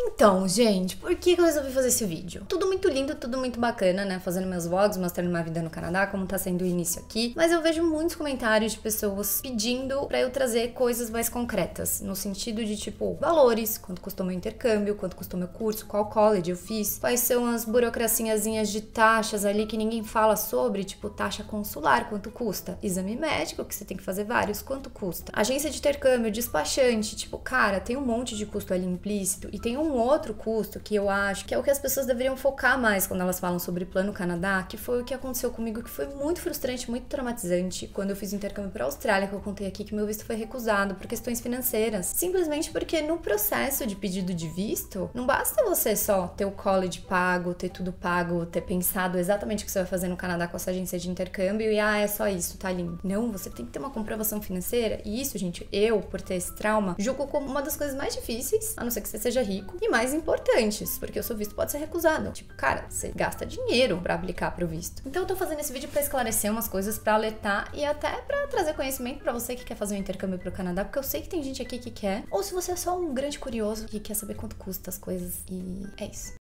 Então, gente, por que eu resolvi fazer esse vídeo? Tudo muito lindo, tudo muito bacana, né? Fazendo meus vlogs, mostrando minha vida no Canadá, como tá sendo o início aqui. Mas eu vejo muitos comentários de pessoas pedindo para eu trazer coisas mais concretas, no sentido de tipo, valores, quanto custou meu intercâmbio, quanto custou meu curso, qual college eu fiz, quais são as burocraciazinhas de taxas ali que ninguém fala sobre, tipo taxa consular, quanto custa, exame médico, que você tem que fazer vários, quanto custa, agência de intercâmbio, despachante, tipo, cara, tem um monte de custo ali implícito e tem um outro custo que eu acho que é o que as pessoas deveriam focar mais quando elas falam sobre Plano Canadá, que foi o que aconteceu comigo, que foi muito frustrante, muito traumatizante quando eu fiz o intercâmbio para a Austrália, que eu contei aqui que meu visto foi recusado por questões financeiras. Simplesmente porque no processo de pedido de visto, não basta você só ter o college pago, ter tudo pago, ter pensado exatamente o que você vai fazer no Canadá com essa agência de intercâmbio e ah, é só isso, tá lindo. Não, você tem que ter uma comprovação financeira e isso, gente, eu, por ter esse trauma, julgo como uma das coisas mais difíceis, a não ser que você seja rico, e mais importantes, porque o seu visto pode ser recusado. Tipo, cara, você gasta dinheiro para aplicar pro visto. Então eu tô fazendo esse vídeo para esclarecer umas coisas, para alertar e até para trazer conhecimento para você que quer fazer um intercâmbio pro Canadá, porque eu sei que tem gente aqui que quer, ou se você é só um grande curioso que quer saber quanto custa as coisas e é isso.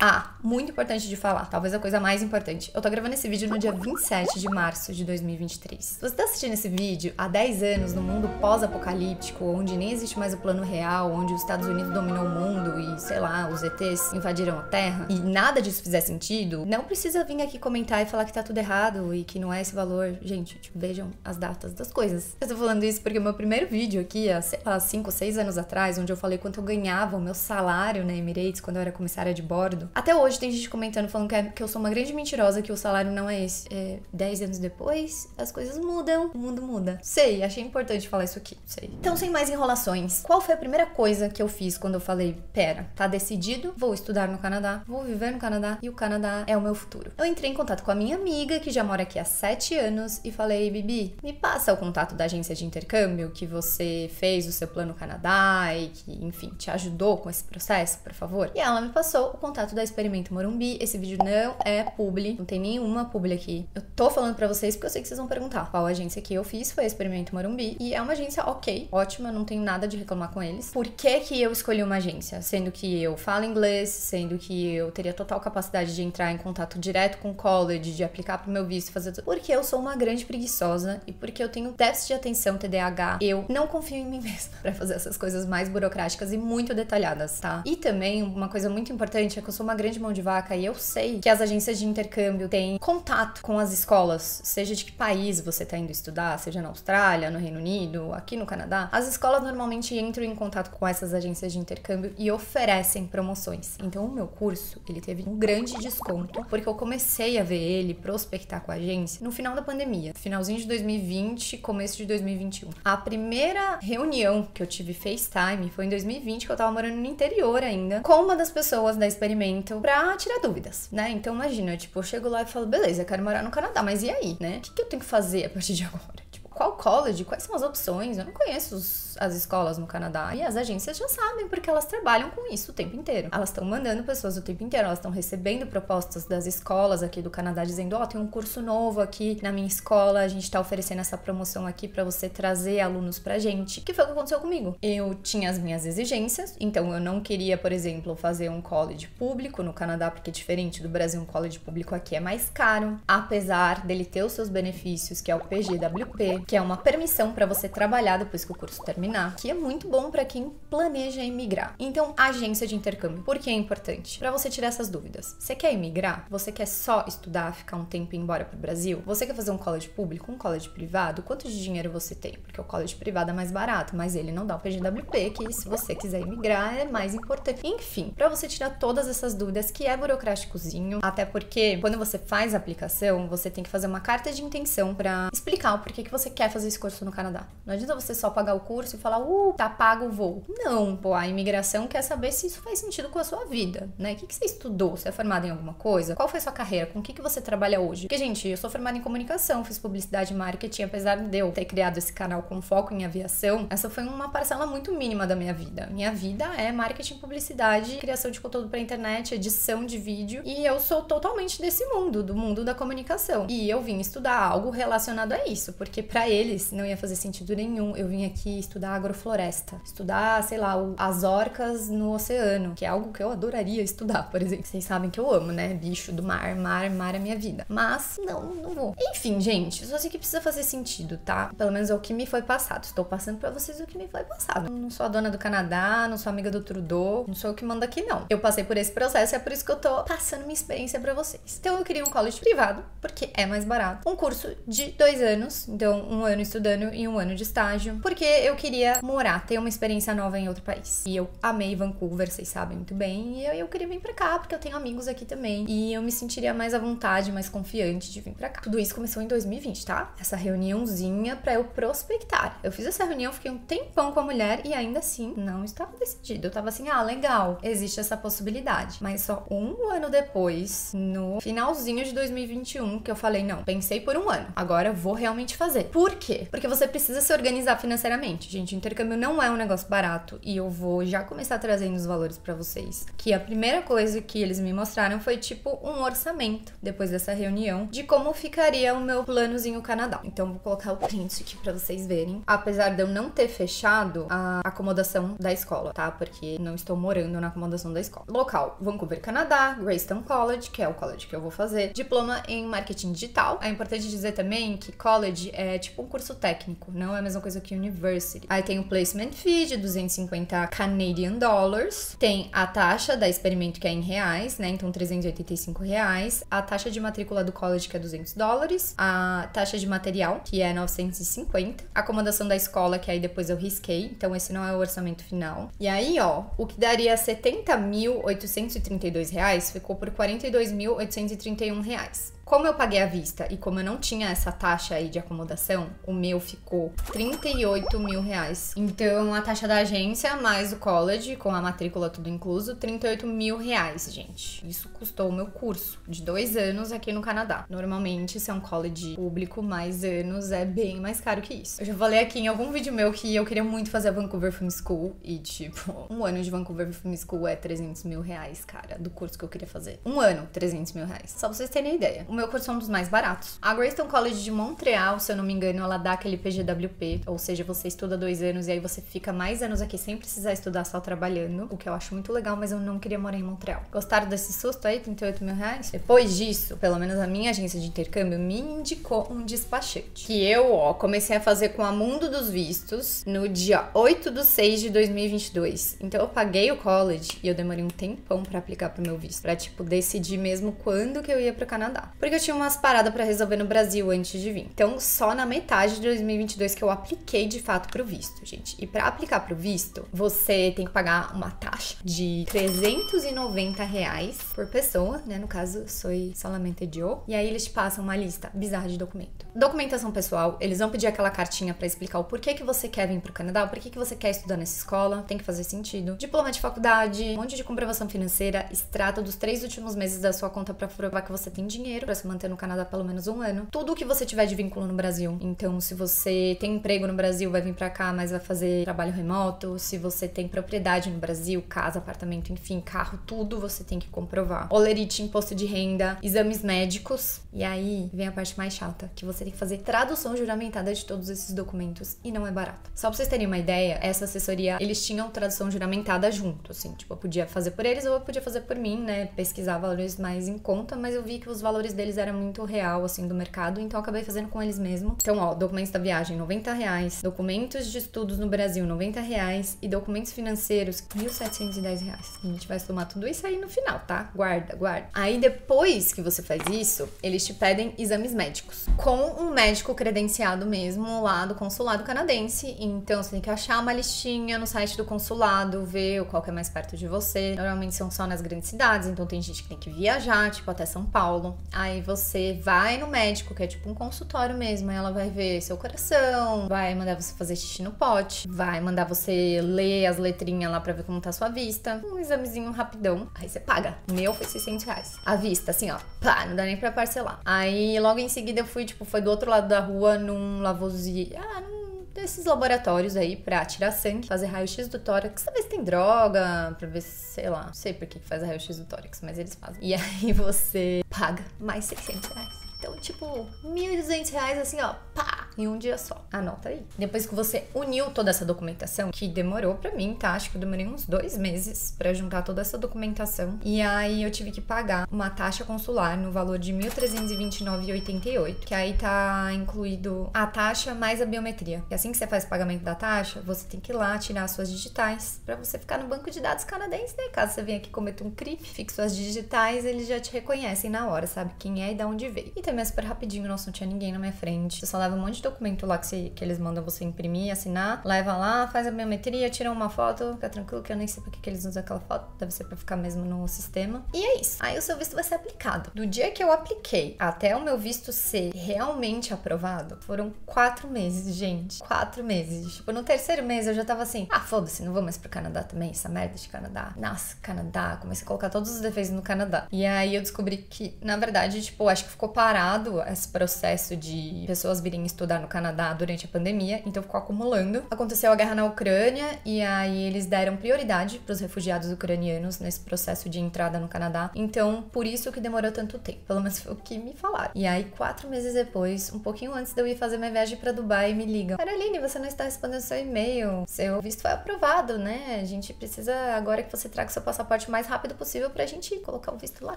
Ah, muito importante de falar, talvez a coisa mais importante. Eu tô gravando esse vídeo no dia 27 de março de 2023. Se você tá assistindo esse vídeo há 10 anos no mundo pós-apocalíptico, onde nem existe mais o plano real, onde os Estados Unidos dominou o mundo e, sei lá, os ETs invadiram a Terra, e nada disso fizer sentido, não precisa vir aqui comentar e falar que tá tudo errado e que não é esse valor. Gente, tipo, vejam as datas das coisas. Eu tô falando isso porque o meu primeiro vídeo aqui, há, sei lá, 5 ou 6 anos atrás, onde eu falei quanto eu ganhava, o meu salário na Emirates quando eu era comissária de bordo, até hoje tem gente comentando falando que, é, que eu sou uma grande mentirosa, que o salário não é esse. É, dez anos depois, as coisas mudam, o mundo muda. Sei, achei importante falar isso aqui, sei. Então, sem mais enrolações, qual foi a primeira coisa que eu fiz quando eu falei, pera, tá decidido, vou estudar no Canadá, vou viver no Canadá e o Canadá é o meu futuro. Eu entrei em contato com a minha amiga, que já mora aqui há sete anos, e falei, Bibi, me passa o contato da agência de intercâmbio que você fez o seu plano Canadá e que, enfim, te ajudou com esse processo, por favor. E ela me passou o contato da Experimento Morumbi. Esse vídeo não é publi, não tem nenhuma publi aqui. Eu tô falando para vocês porque eu sei que vocês vão perguntar qual agência que eu fiz foi Experimento Morumbi. E é uma agência ok, ótima, não tenho nada de reclamar com eles. Por que que eu escolhi uma agência? Sendo que eu falo inglês, sendo que eu teria total capacidade de entrar em contato direto com o college, de aplicar pro meu visto, fazer tudo. Porque eu sou uma grande preguiçosa e porque eu tenho déficit de atenção, TDAH. Eu não confio em mim mesma para fazer essas coisas mais burocráticas e muito detalhadas, tá? E também uma coisa muito importante é que eu sou uma grande mão de vaca e eu sei que as agências de intercâmbio têm contato com as escolas, seja de que país você está indo estudar, seja na Austrália, no Reino Unido, aqui no Canadá. As escolas normalmente entram em contato com essas agências de intercâmbio e oferecem promoções. Então o meu curso, ele teve um grande desconto, porque eu comecei a ver ele prospectar com a agência no final da pandemia, finalzinho de 2020, começo de 2021. A primeira reunião que eu tive FaceTime foi em 2020, que eu tava morando no interior ainda, com uma das pessoas da Experimento pra tirar dúvidas, né? Então imagina, tipo, eu chego lá e falo, beleza, eu quero morar no Canadá, mas e aí, né? O que, que eu tenho que fazer a partir de agora? Tipo, qual college? Quais são as opções? Eu não conheço os as escolas no Canadá e as agências já sabem porque elas trabalham com isso o tempo inteiro. Elas estão mandando pessoas o tempo inteiro, elas estão recebendo propostas das escolas aqui do Canadá dizendo: "Ó, oh, tem um curso novo aqui na minha escola, a gente tá oferecendo essa promoção aqui para você trazer alunos pra gente". Que foi o que aconteceu comigo. Eu tinha as minhas exigências, então eu não queria, por exemplo, fazer um college público no Canadá, porque diferente do Brasil, um college público aqui é mais caro, apesar dele ter os seus benefícios, que é o PGWP, que é uma permissão para você trabalhar depois que o curso terminar terminar, que é muito bom para quem planeja emigrar. Então, agência de intercâmbio, por que é importante? Para você tirar essas dúvidas. Você quer emigrar? Você quer só estudar, ficar um tempo e ir embora pro Brasil? Você quer fazer um college público, um college privado? Quanto de dinheiro você tem? Porque o college privado é mais barato, mas ele não dá o PGWP, que se você quiser emigrar é mais importante. Enfim, para você tirar todas essas dúvidas, que é burocráticozinho, até porque quando você faz a aplicação, você tem que fazer uma carta de intenção para explicar o porquê que você quer fazer esse curso no Canadá. Não adianta você só pagar o curso falar, uh, tá pago o voo. Não, pô, a imigração quer saber se isso faz sentido com a sua vida, né? O que, que você estudou? Você é formado em alguma coisa? Qual foi sua carreira? Com o que, que você trabalha hoje? Porque, gente, eu sou formada em comunicação, fiz publicidade e marketing, apesar de eu ter criado esse canal com foco em aviação, essa foi uma parcela muito mínima da minha vida. Minha vida é marketing, publicidade, criação de conteúdo pra internet, edição de vídeo, e eu sou totalmente desse mundo, do mundo da comunicação. E eu vim estudar algo relacionado a isso, porque para eles não ia fazer sentido nenhum eu vim aqui estudar agrofloresta, estudar, sei lá, as orcas no oceano, que é algo que eu adoraria estudar, por exemplo. Vocês sabem que eu amo, né? Bicho do mar, mar, mar é minha vida. Mas não, não vou. Enfim, gente, só sei que precisa fazer sentido, tá? Pelo menos é o que me foi passado. Estou passando para vocês o que me foi passado. Não sou a dona do Canadá, não sou amiga do Trudeau, não sou o que manda aqui, não. Eu passei por esse processo e é por isso que eu tô passando minha experiência para vocês. Então eu queria um college privado, porque é mais barato. Um curso de dois anos, então um ano estudando e um ano de estágio, porque eu queria morar, ter uma experiência nova em outro país. E eu amei Vancouver, vocês sabem muito bem, e eu, eu queria vir pra cá, porque eu tenho amigos aqui também. E eu me sentiria mais à vontade, mais confiante de vir pra cá. Tudo isso começou em 2020, tá? Essa reuniãozinha pra eu prospectar. Eu fiz essa reunião, fiquei um tempão com a mulher e ainda assim não estava decidido. Eu tava assim, ah, legal, existe essa possibilidade. Mas só um ano depois, no finalzinho de 2021, que eu falei, não, pensei por um ano, agora eu vou realmente fazer. Por quê? Porque você precisa se organizar financeiramente. Gente, intercâmbio não é um negócio barato e eu vou já começar trazendo os valores para vocês. Que a primeira coisa que eles me mostraram foi tipo um orçamento depois dessa reunião de como ficaria o meu planozinho Canadá. Então vou colocar o print aqui para vocês verem. Apesar de eu não ter fechado a acomodação da escola, tá? Porque não estou morando na acomodação da escola. Local: Vancouver, Canadá, Greystone College, que é o college que eu vou fazer. Diploma em marketing digital. É importante dizer também que college é tipo um curso técnico, não é a mesma coisa que university. Aí tem o placement fee de 250 Canadian dollars, tem a taxa da experimento que é em reais, né? Então 385 reais, a taxa de matrícula do college que é 200 dólares, a taxa de material que é 950, a acomodação da escola que aí depois eu risquei, então esse não é o orçamento final. E aí, ó, o que daria 70.832 reais ficou por 42.831 reais. Como eu paguei à vista e como eu não tinha essa taxa aí de acomodação, o meu ficou 38 mil reais. Então, a taxa da agência mais o college, com a matrícula tudo incluso, 38 mil reais, gente. Isso custou o meu curso de dois anos aqui no Canadá. Normalmente, se é um college público, mais anos é bem mais caro que isso. Eu já falei aqui em algum vídeo meu que eu queria muito fazer a Vancouver Film School e, tipo, um ano de Vancouver Film School é 300 mil reais, cara, do curso que eu queria fazer. Um ano, 300 mil reais. Só pra vocês terem ideia. O meu curso é um dos mais baratos. A Greystone College de Montreal, se eu não me engano, ela dá aquele PGWP, ou seja, você estuda dois anos e aí você fica mais anos aqui sem precisar estudar só trabalhando, o que eu acho muito legal, mas eu não queria morar em Montreal. Gostaram desse susto aí, 38 mil reais? Depois disso, pelo menos a minha agência de intercâmbio me indicou um despachante. Que eu, ó, comecei a fazer com a Mundo dos Vistos no dia 8 de 6 de 2022. Então eu paguei o college e eu demorei um tempão para aplicar pro meu visto, pra, tipo, decidir mesmo quando que eu ia pro Canadá. Porque eu tinha uma umas paradas para resolver no Brasil antes de vir. Então, só na metade de 2022 que eu apliquei de fato pro visto, gente. E para aplicar pro visto, você tem que pagar uma taxa de 390 reais por pessoa, né? No caso, sou solamente eu. E aí eles te passam uma lista bizarra de documento. Documentação pessoal, eles vão pedir aquela cartinha para explicar o porquê que você quer vir pro Canadá, o porquê que você quer estudar nessa escola, tem que fazer sentido. Diploma de faculdade, um monte de comprovação financeira, extrato dos três últimos meses da sua conta para provar que você tem dinheiro para se manter no Canadá pelo menos um ano. Tudo que você tiver de vínculo no Brasil. Então, se você tem emprego no Brasil, vai vir para cá, mas vai fazer trabalho remoto. Se você tem propriedade no Brasil, casa, apartamento, enfim, carro, tudo você tem que comprovar. Olerite, imposto de renda, exames médicos. E aí vem a parte mais chata, que você tem que fazer tradução juramentada de todos esses documentos e não é barato. Só pra vocês terem uma ideia, essa assessoria, eles tinham tradução juramentada junto, assim, tipo, eu podia fazer por eles ou eu podia fazer por mim, né? Pesquisar valores mais em conta, mas eu vi que os valores deles eram muito real, assim, do mercado, então acabei fazendo com eles mesmo. Então, ó, documentos da viagem, 90 reais. Documentos de estudos no Brasil, 90 reais. E documentos financeiros, 1.710 reais. A gente vai somar tudo isso aí no final, tá? Guarda, guarda. Aí, depois que você faz isso, eles te pedem exames médicos. Com um médico credenciado mesmo lá do consulado canadense. Então, você tem que achar uma listinha no site do consulado, ver qual que é mais perto de você. Normalmente são só nas grandes cidades, então tem gente que tem que viajar, tipo, até São Paulo. Aí você você vai no médico, que é tipo um consultório mesmo, aí ela vai ver seu coração, vai mandar você fazer xixi no pote, vai mandar você ler as letrinhas lá pra ver como tá a sua vista. Um examezinho rapidão. Aí você paga. Meu foi 600 reais. À vista, assim, ó. Pá, não dá nem pra parcelar. Aí logo em seguida eu fui, tipo, foi do outro lado da rua num Lavoisier. Ah, num desses laboratórios aí pra tirar sangue, fazer raio-x do tórax, saber se tem droga, pra ver se, sei lá, não sei por que faz raio-x do tórax, mas eles fazem. E aí você paga mais 600 reais. Então, tipo, 1.200 reais assim, ó, pá, em um dia só. Anota aí. Depois que você uniu toda essa documentação, que demorou para mim, tá? Acho que eu demorei uns dois meses para juntar toda essa documentação. E aí eu tive que pagar uma taxa consular no valor de R$ 1.329,88, que aí tá incluído a taxa mais a biometria. E assim que você faz o pagamento da taxa, você tem que ir lá tirar suas digitais para você ficar no banco de dados canadense, né? Caso você venha aqui cometer um crime, fique suas digitais, eles já te reconhecem na hora, sabe quem é e de onde veio. E também é super rapidinho, nossa, não tinha ninguém na minha frente. Você só leva um monte de documento lá que, que eles mandam você imprimir, assinar, leva lá, faz a biometria, tira uma foto, fica tranquilo que eu nem sei pra que, que eles usam aquela foto, deve ser pra ficar mesmo no sistema. E é isso. Aí o seu visto vai ser aplicado. Do dia que eu apliquei até o meu visto ser realmente aprovado, foram quatro meses, gente. Quatro meses. Tipo, no terceiro mês eu já tava assim, ah, foda-se, não vou mais pro Canadá também, essa merda de Canadá. Nossa, Canadá. Comecei a colocar todos os defeitos no Canadá. E aí eu descobri que, na verdade, tipo, acho que ficou parado esse processo de pessoas virem estudar no Canadá durante a pandemia, então ficou acumulando. Aconteceu a guerra na Ucrânia e aí eles deram prioridade para os refugiados ucranianos nesse processo de entrada no Canadá. Então, por isso que demorou tanto tempo. Pelo menos foi o que me falaram. E aí, quatro meses depois, um pouquinho antes de eu ir fazer minha viagem para Dubai, me ligam: Caroline, você não está respondendo seu e-mail. Seu visto foi aprovado, né? A gente precisa agora que você traga seu passaporte o mais rápido possível pra gente colocar o visto lá,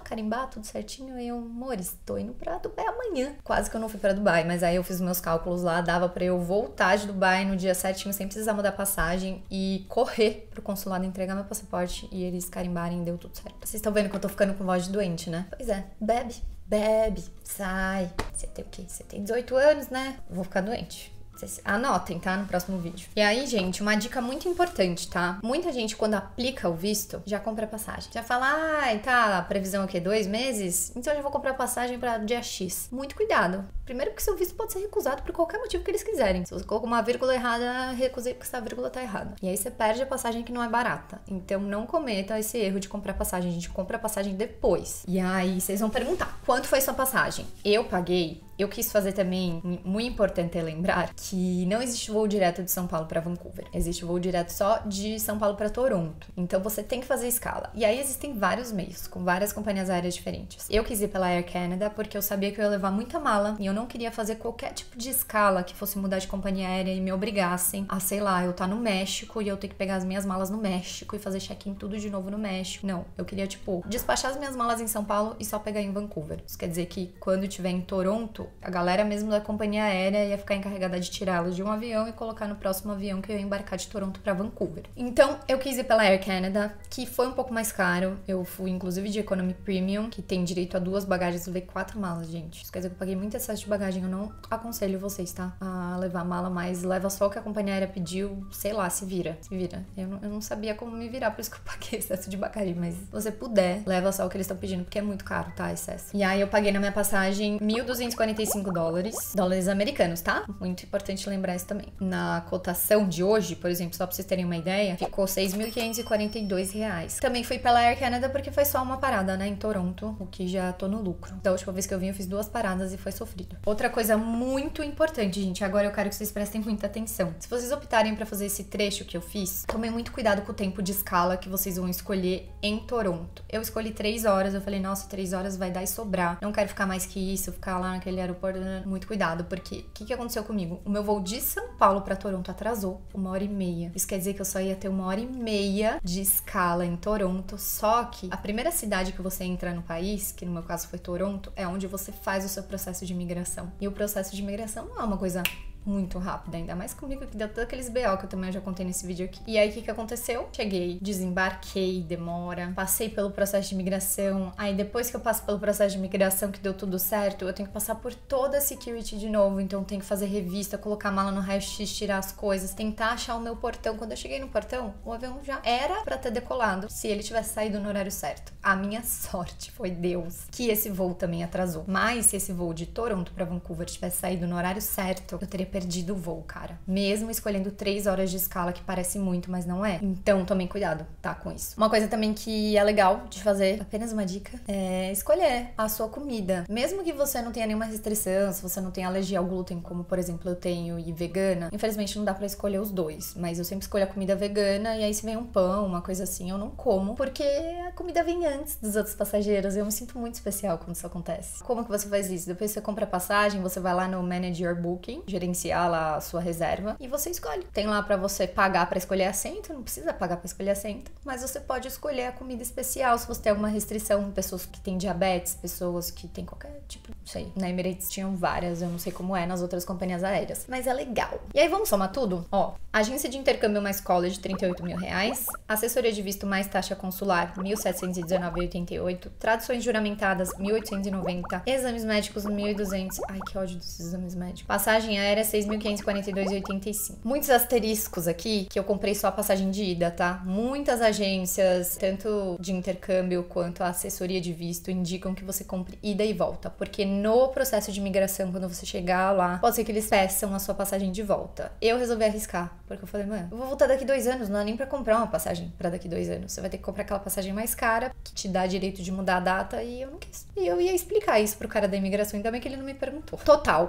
carimbar tudo certinho. E eu, amores, tô indo pra Dubai amanhã. Quase que eu não fui para Dubai, mas aí eu fiz meus cálculos lá, dava para eu voltar de Dubai no dia certinho, sem precisar mudar passagem e correr pro consulado entregar meu passaporte e eles carimbarem, deu tudo certo. Vocês estão vendo que eu tô ficando com voz de doente, né? Pois é, bebe, bebe, sai. Você tem o quê? Você tem 18 anos, né? Vou ficar doente. Vocês anotem, tá? No próximo vídeo. E aí, gente, uma dica muito importante, tá? Muita gente, quando aplica o visto, já compra passagem. Já fala, ai, ah, tá, a previsão aqui é dois meses? Então eu já vou comprar passagem para dia X. Muito cuidado. Primeiro porque seu visto pode ser recusado por qualquer motivo que eles quiserem. Se você colocou uma vírgula errada, recusei porque essa vírgula tá errada. E aí você perde a passagem que não é barata. Então não cometa esse erro de comprar passagem. A gente compra passagem depois. E aí vocês vão perguntar, quanto foi sua passagem? Eu paguei eu quis fazer também, muito importante é lembrar, que não existe voo direto de São Paulo para Vancouver. Existe voo direto só de São Paulo para Toronto. Então você tem que fazer escala. E aí existem vários meios, com várias companhias aéreas diferentes. Eu quis ir pela Air Canada porque eu sabia que eu ia levar muita mala e eu não queria fazer qualquer tipo de escala que fosse mudar de companhia aérea e me obrigassem a, sei lá, eu estar tá no México e eu ter que pegar as minhas malas no México e fazer check-in tudo de novo no México. Não, eu queria, tipo, despachar as minhas malas em São Paulo e só pegar em Vancouver. Isso quer dizer que quando eu estiver em Toronto, a galera mesmo da companhia aérea ia ficar encarregada de tirá-los de um avião e colocar no próximo avião que eu ia embarcar de Toronto para Vancouver. Então, eu quis ir pela Air Canada, que foi um pouco mais caro. Eu fui inclusive de Economy Premium, que tem direito a duas bagagens, eu levei quatro malas, gente. Isso quer dizer que eu paguei muito excesso de bagagem. Eu não aconselho vocês, tá? A levar mala, mas leva só o que a companhia aérea pediu, sei lá, se vira. Se vira. Eu não, eu não sabia como me virar, por isso que eu paguei excesso de bagagem. Mas se você puder, leva só o que eles estão pedindo, porque é muito caro, tá? Excesso. E aí eu paguei na minha passagem 1.245 dólares, dólares americanos, tá? Muito importante lembrar isso também. Na cotação de hoje, por exemplo, só pra vocês terem uma ideia, ficou 6.542 reais. Também fui pela Air Canada porque foi só uma parada, né, em Toronto, o que já tô no lucro. Da última vez que eu vim, eu fiz duas paradas e foi sofrido. Outra coisa muito importante, gente, agora eu quero que vocês prestem muita atenção. Se vocês optarem para fazer esse trecho que eu fiz, tomem muito cuidado com o tempo de escala que vocês vão escolher em Toronto. Eu escolhi três horas, eu falei, nossa, três horas vai dar e sobrar. Não quero ficar mais que isso, ficar lá naquele aeroporto. Né? Muito cuidado, porque o que, que aconteceu comigo? O meu voo de São Paulo para Toronto atrasou uma hora e meia. Isso quer dizer que eu só ia ter uma hora e meia de escala em Toronto. Só que a primeira cidade que você entra no país, que no meu caso foi Toronto, é onde você faz o seu processo de imigração. E o processo de imigração não é uma coisa muito rápida, ainda mais comigo que deu todos aqueles BO que eu também já contei nesse vídeo aqui. E aí o que, que aconteceu? Cheguei, desembarquei, demora, passei pelo processo de imigração. Aí depois que eu passo pelo processo de imigração que deu tudo certo, eu tenho que passar por toda a security de novo, então tenho que fazer revista, colocar a mala no raio-x, tirar as coisas, tentar achar o meu portão. Quando eu cheguei no portão, o avião já era para ter decolado se ele tivesse saído no horário certo. A minha sorte foi Deus que esse voo também atrasou. Mas se esse voo de Toronto para Vancouver tivesse saído no horário certo, eu teria perdido o voo, cara. Mesmo escolhendo três horas de escala, que parece muito, mas não é. Então, tomem cuidado, tá? Com isso. Uma coisa também que é legal de fazer, apenas uma dica, é escolher a sua comida. Mesmo que você não tenha nenhuma restrição, se você não tem alergia ao glúten, como por exemplo eu tenho, e vegana, infelizmente não dá para escolher os dois. Mas eu sempre escolho a comida vegana, e aí se vem um pão, uma coisa assim, eu não como, porque a comida vem antes dos outros passageiros. Eu me sinto muito especial quando isso acontece. Como que você faz isso? Depois você compra a passagem, você vai lá no Manage Your Booking, gerencia gerenciar lá a sua reserva e você escolhe. Tem lá para você pagar para escolher assento, não precisa pagar para escolher assento, mas você pode escolher a comida especial se você tem alguma restrição, pessoas que têm diabetes, pessoas que têm qualquer tipo, não sei. Na Emirates tinham várias, eu não sei como é nas outras companhias aéreas, mas é legal. E aí vamos somar tudo? Ó, agência de intercâmbio mais college, 38 mil reais, assessoria de visto mais taxa consular, 1.719,88, traduções juramentadas, 1.890, exames médicos, 1.200, ai que ódio dos exames médicos, passagem aérea, 6.542,85. Muitos asteriscos aqui, que eu comprei só a passagem de ida, tá? Muitas agências, tanto de intercâmbio quanto a assessoria de visto, indicam que você compre ida e volta, porque no processo de imigração, quando você chegar lá, pode ser que eles peçam a sua passagem de volta. Eu resolvi arriscar, porque eu falei, mano, eu vou voltar daqui dois anos, não dá nem pra comprar uma passagem para daqui dois anos. Você vai ter que comprar aquela passagem mais cara, que te dá direito de mudar a data, e eu não quis. E eu ia explicar isso pro cara da imigração, ainda bem que ele não me perguntou. Total,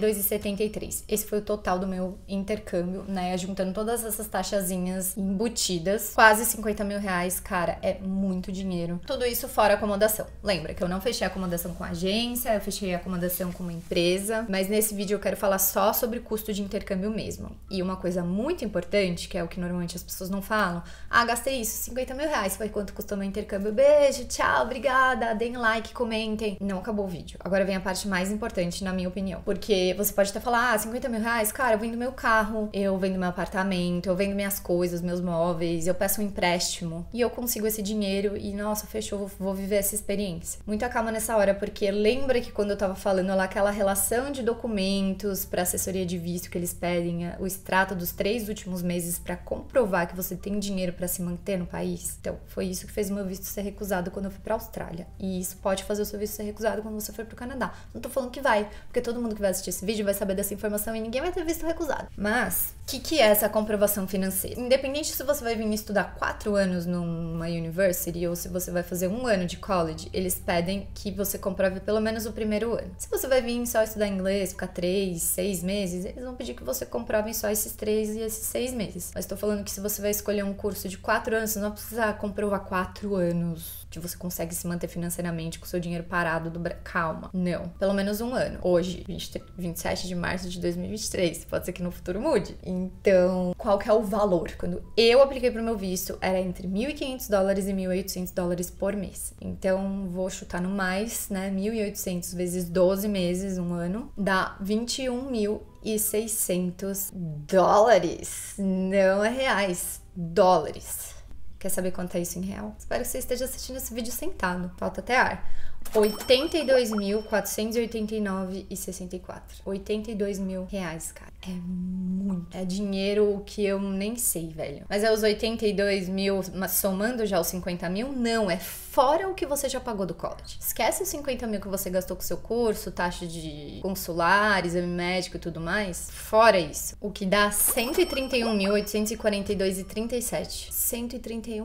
49.352,73. Esse foi o total do meu intercâmbio, né? Juntando todas essas taxazinhas embutidas. Quase 50 mil reais, cara, é muito dinheiro. Tudo isso fora acomodação. Lembra que eu não fechei acomodação com agência, eu fechei acomodação com uma empresa, mas nesse vídeo eu quero falar só sobre custo de intercâmbio mesmo. E uma coisa muito importante, que é o que normalmente as pessoas não falam, ah, gastei isso, 50 mil reais, foi quanto custou meu intercâmbio? Beijo, tchau, obrigada, deem like, comentem. Não acabou o vídeo. Agora vem a parte mais importante, na minha opinião. Porque você pode até falar, ah, 50 mil reais, cara, eu vendo meu carro, eu vendo meu apartamento, eu vendo minhas coisas, meus móveis, eu peço um empréstimo e eu consigo esse dinheiro e, nossa, fechou, vou viver essa experiência. Muita calma nessa hora, porque lembra que quando eu tava falando lá aquela relação de documentos para assessoria de visto que eles pedem, o extrato dos três últimos meses para comprovar que você tem dinheiro para se manter no país? Então, foi isso que fez o meu visto ser recusado quando eu fui pra Austrália. E isso pode fazer o seu visto ser recusado quando você for pro Canadá. Não tô falando que vai, porque todo mundo que vai assistir esse vídeo vai saber dessa informação e ninguém vai ter visto recusado. Mas, o que, que é essa comprovação financeira? Independente se você vai vir estudar quatro anos numa university ou se você vai fazer um ano de college, eles pedem que você comprove pelo menos o primeiro ano. Se você vai vir só estudar inglês, ficar três, seis meses, eles vão pedir que você comprove só esses três e esses seis meses. Mas tô falando que se você vai escolher um curso de quatro anos, você não vai precisar comprovar quatro anos que você consegue se manter financeiramente com seu dinheiro parado do calma. Não. Pelo menos um ano. Hoje, 20, 27 de março de 2023. Pode ser que no futuro mude. Então, qual que é o valor? Quando eu apliquei pro meu visto, era entre 1.500 dólares e 1.800 dólares por mês. Então, vou chutar no mais, né? 1.800 vezes 12 meses, um ano, dá 21.600 dólares. Não é reais, dólares. Quer saber quanto é isso em real? Espero que você esteja assistindo esse vídeo sentado. Falta até ar. 82.489,64. 82 mil reais, cara. É muito. É dinheiro que eu nem sei, velho. Mas é os 82 mil, somando já os 50 mil? Não, é fora o que você já pagou do college. Esquece os 50 mil que você gastou com seu curso, taxa de consular, exame médico e tudo mais. Fora isso. O que dá 131.842,37. 131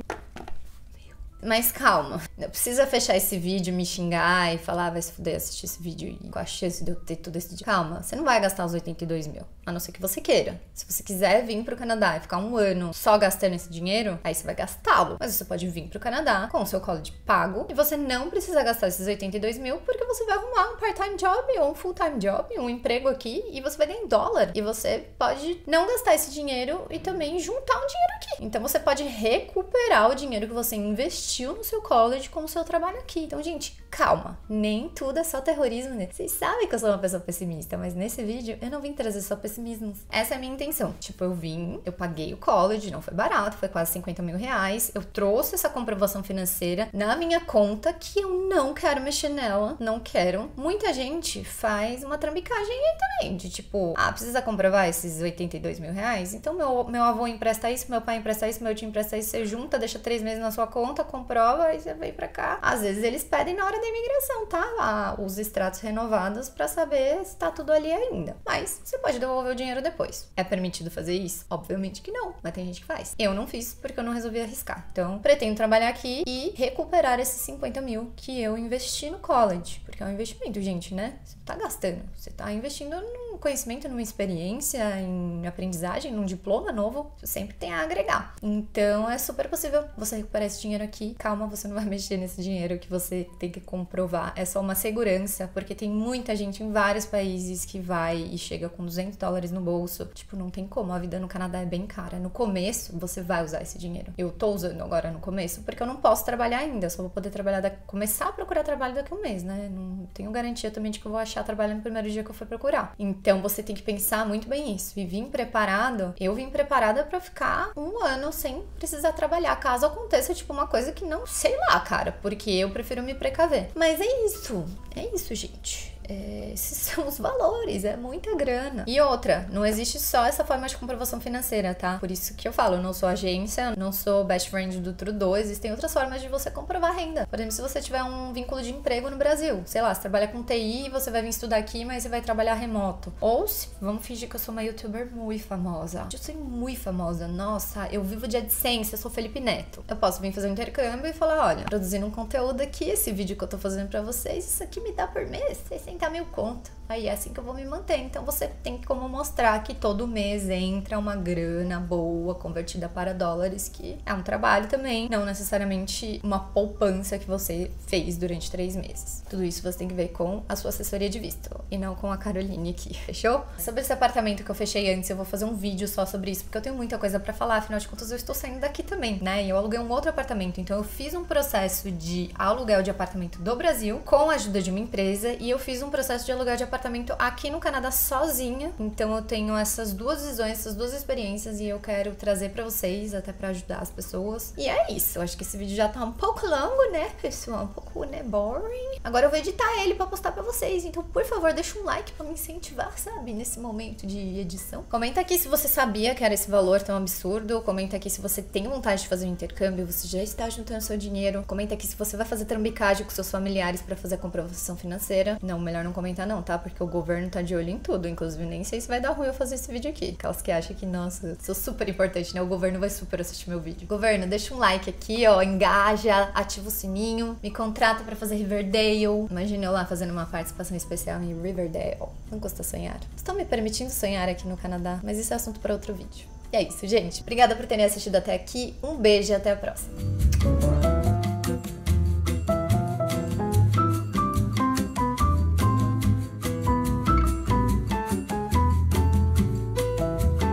mas calma, não precisa fechar esse vídeo, me xingar e falar, ah, vai se fuder assistir esse vídeo e com a chance de eu ter tudo esse dinheiro. Calma, você não vai gastar os 82 mil, a não ser que você queira. Se você quiser vir pro Canadá e ficar um ano só gastando esse dinheiro, aí você vai gastá-lo. Mas você pode vir pro Canadá com o seu college pago e você não precisa gastar esses 82 mil porque você vai arrumar um part-time job ou um full-time job, um emprego aqui e você vai ganhar em dólar. E você pode não gastar esse dinheiro e também juntar um dinheiro aqui. Então você pode recuperar o dinheiro que você investiu investiu no seu college com o seu trabalho aqui. Então, gente, calma. Nem tudo é só terrorismo. Né? Vocês sabem que eu sou uma pessoa pessimista, mas nesse vídeo eu não vim trazer só pessimismo. Essa é a minha intenção. Tipo, eu vim, eu paguei o college, não foi barato, foi quase 50 mil reais. Eu trouxe essa comprovação financeira na minha conta que eu não quero mexer nela, não quero. Muita gente faz uma trambicagem aí também, de tipo, ah, precisa comprovar esses 82 mil reais? Então meu, meu avô empresta isso, meu pai empresta isso, meu tio empresta isso, você junta, deixa três meses na sua conta, comprova e você vem pra cá. Às vezes eles pedem na hora da imigração, tá? Lá, os extratos renovados para saber se tá tudo ali ainda. Mas você pode devolver o dinheiro depois. É permitido fazer isso? Obviamente que não, mas tem gente que faz. Eu não fiz porque eu não resolvi arriscar. Então, pretendo trabalhar aqui e recuperar esses 50 mil que eu investi no college. Porque é um investimento, gente, né? Você tá gastando. Você tá investindo num conhecimento, numa experiência, em aprendizagem, num diploma novo, sempre tem a agregar. Então é super possível você recuperar esse dinheiro aqui. Calma, você não vai mexer nesse dinheiro que você tem que comprovar. É só uma segurança, porque tem muita gente em vários países que vai e chega com 200 dólares no bolso. Tipo, não tem como. A vida no Canadá é bem cara. No começo, você vai usar esse dinheiro. Eu tô usando agora no começo, porque eu não posso trabalhar ainda. Eu só vou poder trabalhar, da... começar a procurar trabalho daqui a um mês, né? Não tenho garantia também de que eu vou achar trabalho no primeiro dia que eu for procurar. Então você tem que pensar muito bem isso. E vir preparado, eu vim preparada para ficar um ano sem precisar trabalhar, caso aconteça, tipo, uma coisa que não sei lá, cara, porque eu prefiro me precaver. Mas é isso. É isso, gente. É, esses são os valores, é muita grana. E outra, não existe só essa forma de comprovação financeira, tá? Por isso que eu falo, eu não sou agência, não sou best friend do Trudeau, existem outras formas de você comprovar renda. Por exemplo, se você tiver um vínculo de emprego no Brasil, sei lá, você trabalha com TI, você vai vir estudar aqui, mas você vai trabalhar remoto. Ou se, vamos fingir que eu sou uma youtuber muito famosa. Eu sou muito famosa, nossa, eu vivo de AdSense, eu sou Felipe Neto. Eu posso vir fazer um intercâmbio e falar, olha, produzindo um conteúdo aqui, esse vídeo que eu tô fazendo pra vocês, isso aqui me dá por mês 60 mil conto. Aí é assim que eu vou me manter. Então você tem como mostrar que todo mês entra uma grana boa convertida para dólares, que é um trabalho também, não necessariamente uma poupança que você fez durante três meses. Tudo isso você tem que ver com a sua assessoria de visto e não com a Caroline aqui, fechou? Sobre esse apartamento que eu fechei antes, eu vou fazer um vídeo só sobre isso, porque eu tenho muita coisa para falar, afinal de contas eu estou saindo daqui também, né? E eu aluguei um outro apartamento, então eu fiz um processo de aluguel de apartamento do Brasil com a ajuda de uma empresa e eu fiz um processo de aluguel de apartamento apartamento aqui no Canadá sozinha. Então eu tenho essas duas visões, essas duas experiências e eu quero trazer para vocês, até para ajudar as pessoas. E é isso. Eu acho que esse vídeo já tá um pouco longo, né, pessoal? Um pouco, né, boring. Agora eu vou editar ele para postar para vocês. Então, por favor, deixa um like para me incentivar, sabe, nesse momento de edição. Comenta aqui se você sabia que era esse valor tão absurdo. Comenta aqui se você tem vontade de fazer um intercâmbio, você já está juntando seu dinheiro. Comenta aqui se você vai fazer trambicagem com seus familiares para fazer a comprovação financeira. Não, melhor não comentar não, tá? Porque o governo tá de olho em tudo. Inclusive, nem sei se vai dar ruim eu fazer esse vídeo aqui. Aquelas que acham que, nossa, sou super importante, né? O governo vai super assistir meu vídeo. Governo, deixa um like aqui, ó. Engaja, ativa o sininho, me contrata para fazer Riverdale. Imagina eu lá fazendo uma participação especial em Riverdale. Não custa sonhar. Estão me permitindo sonhar aqui no Canadá, mas isso é assunto para outro vídeo. E é isso, gente. Obrigada por terem assistido até aqui. Um beijo e até a próxima.